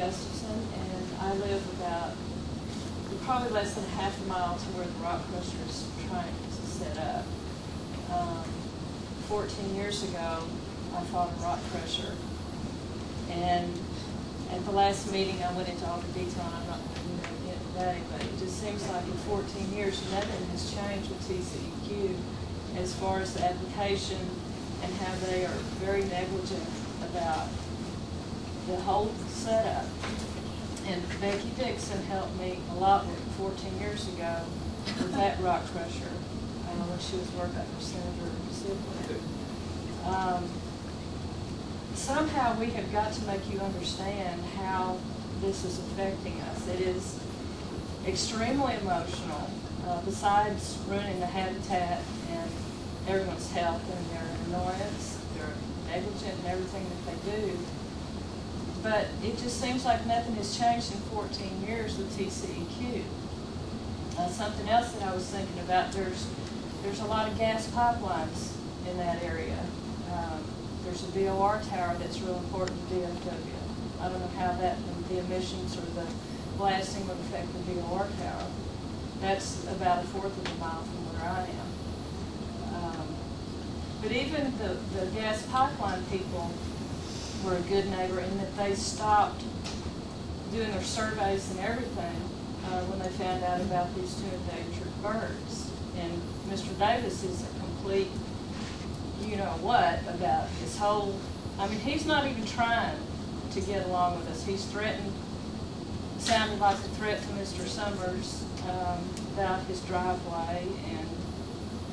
Gustafson, and I live about, probably less than half a mile to where the rock crusher is trying to set up. Um, Fourteen years ago, I fought a rock crusher, and at the last meeting, I went into all the detail, and I'm not going to do that today, but it just seems like in fourteen years, nothing has changed with TCEQ as far as the application and how they are very negligent about the whole setup. And Becky Dixon helped me a lot with fourteen years ago with that rock crusher, uh, when she was working for Senator Sibley. Um, somehow we have got to make you understand how this is affecting us. It is extremely emotional, uh, besides ruining the habitat and everyone's health and their annoyance, they're negligent in everything that they do. But it just seems like nothing has changed in fourteen years with TCEQ. Uh, something else that I was thinking about, there's, there's a lot of gas pipelines in that area. Um, There's a VOR tower that's real important to DFW. I don't know how that, the emissions or the blasting would affect the VOR tower. That's about a fourth of a mile from where I am. Um, But even the, the gas pipeline people were a good neighbor in that they stopped doing their surveys and everything uh, when they found out about these two endangered birds. And Mr. Davis is a complete, you know what, about this whole, I mean, he's not even trying to get along with us. He's threatened, sounded like a threat to Mr. Summers um, about his driveway and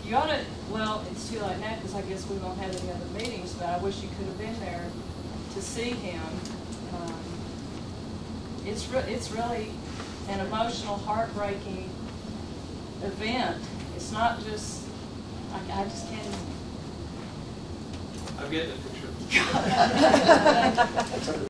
you ought to, well, it's too late now because I guess we won't have any other meetings, but I wish you could have been there to see him. Um, It's, re- it's really an emotional, heartbreaking event. It's not just, I, I just can't even. I'm getting a picture.